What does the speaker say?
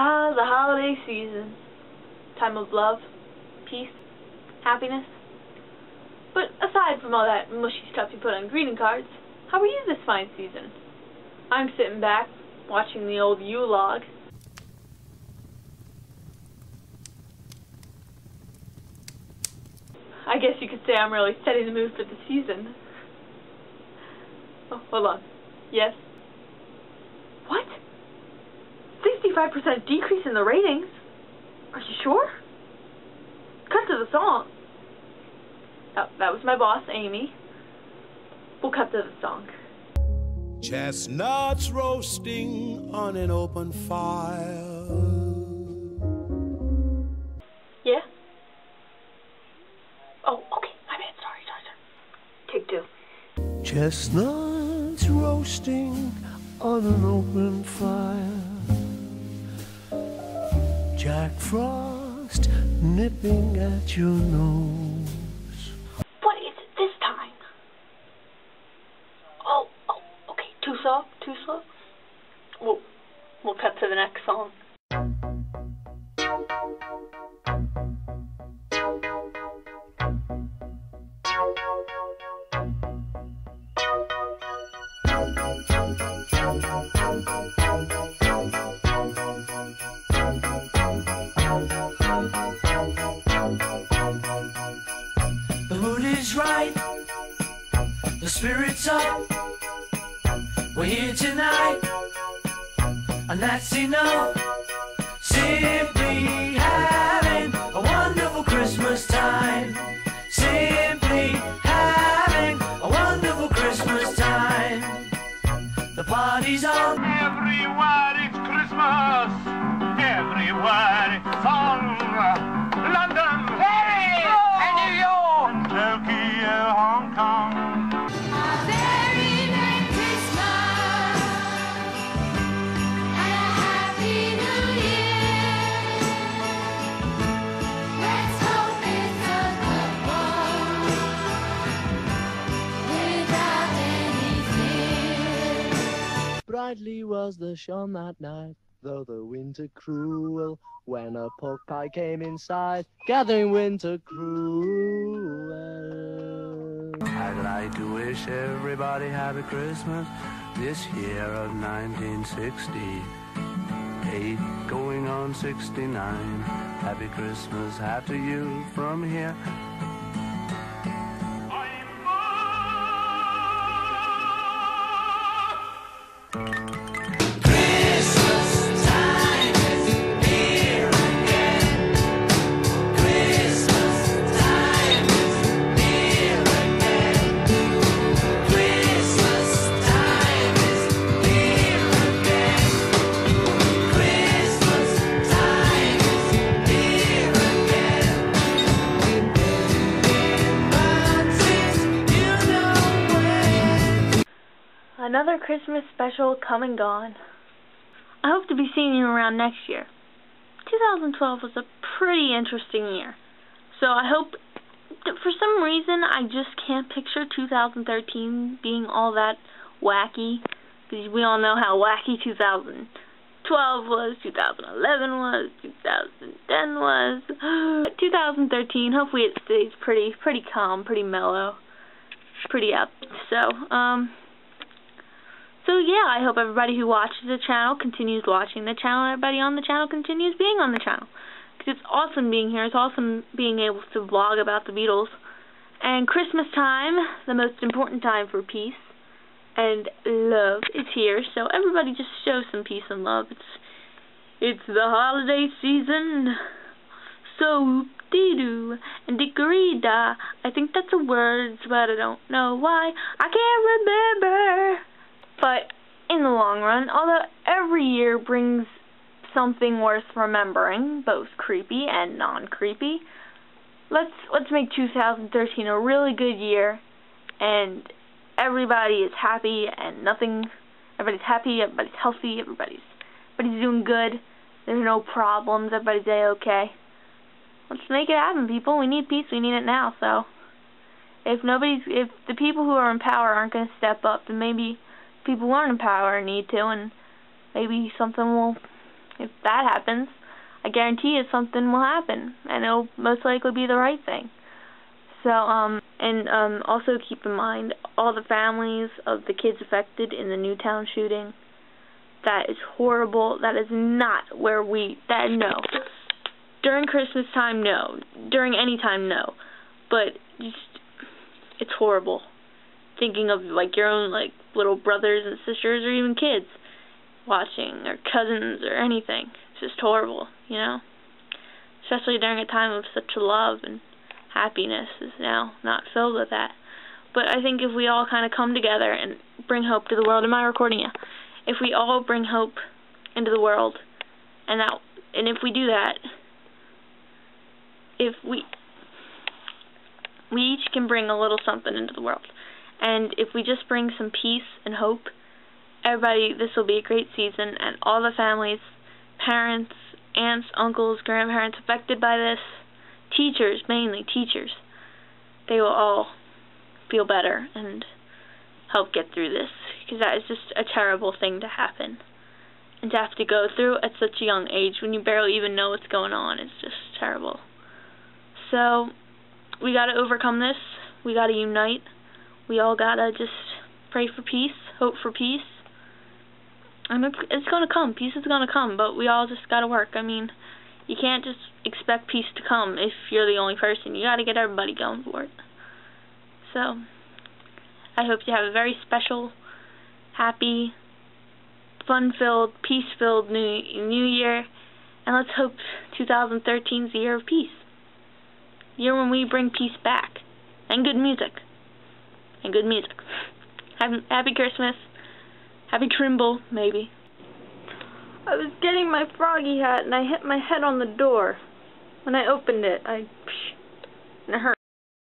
Ah, the holiday season. Time of love, peace, happiness. But aside from all that mushy stuff you put on greeting cards, how are you this fine season? I'm sitting back, watching the old Yule log. I guess you could say I'm really setting the mood for the season. Oh, hold on. Yes? What? 65% decrease in the ratings? Are you sure? Cut to the song. Oh, that was my boss, Amy. We'll cut to the song. Chestnuts roasting on an open fire. Yeah? Oh, okay. My bad. Sorry, sorry, sorry. Take two. Chestnuts roasting on an open fire. Jack Frost nipping at your nose. What is it this time? Oh, oh, okay. Too slow? Too slow? We'll, we'll cut to the next song. The mood is right, the spirit's up. We're here tonight, and that's enough. Brightly was the shone that night, though the winter cruel. When a pork pie came inside, gathering winter cruel. I'd like to wish everybody happy Christmas this year of 1968, going on 69. Happy Christmas, to you from here. Another Christmas special come and gone. I hope to be seeing you around next year. 2012 was a pretty interesting year. So I hope for some reason I just can't picture 2013 being all that wacky because we all know how wacky 2012 was, 2011 was, 2010 was. 2013, hopefully it stays pretty pretty calm, pretty mellow, pretty up. So, um so yeah, I hope everybody who watches the channel continues watching the channel, everybody on the channel continues being on the channel. Because it's awesome being here. It's awesome being able to vlog about the Beatles. And Christmas time, the most important time for peace and love, is here. So everybody just show some peace and love. It's it's the holiday season. So dee-doo and dickory-da. I think that's a word, but I don't know why. I can't remember. But in the long run, although every year brings something worth remembering, both creepy and non-creepy, let's let's make 2013 a really good year, and everybody is happy and nothing. Everybody's happy. Everybody's healthy. Everybody's everybody's doing good. There's no problems. Everybody's a okay. Let's make it happen, people. We need peace. We need it now. So, if nobody's, if the people who are in power aren't going to step up, then maybe people in power need to, and maybe something will if that happens, I guarantee you something will happen, and it'll most likely be the right thing. So, um, and um, also keep in mind all the families of the kids affected in the Newtown shooting. That is horrible. That is not where we. That no. During Christmas time, no. During any time, no. But just, it's horrible. Thinking of like your own like little brothers and sisters or even kids watching or cousins or anything. It's just horrible, you know. Especially during a time of such love and happiness is now not filled with that. But I think if we all kind of come together and bring hope to the world, am I recording you? If we all bring hope into the world, and that, and if we do that, if we we each can bring a little something into the world, and if we just bring some peace and hope, everybody, this will be a great season, and all the families, parents, aunts, uncles, grandparents affected by this teachers mainly teachers they will all feel better and help get through this. Because that is just a terrible thing to happen. And to have to go through at such a young age when you barely even know what's going on it's just terrible. So we got to overcome this. We got to unite we all got to just pray for peace hope for peace and it's, it's to come peace is to come but we all just got to work i mean you can't just expect peace to come if you're the only person. You got to get everybody going for it. So, I hope you have a very special, happy, fun-filled, peace-filled new New Year, and let's hope 2013 is the year of peace. The year when we bring peace back, and good music, and good music. Happy, Christmas. Happy Trimble, maybe. I was getting my froggy hat and I hit my head on the door. When I opened it, I Psh, and it hurt.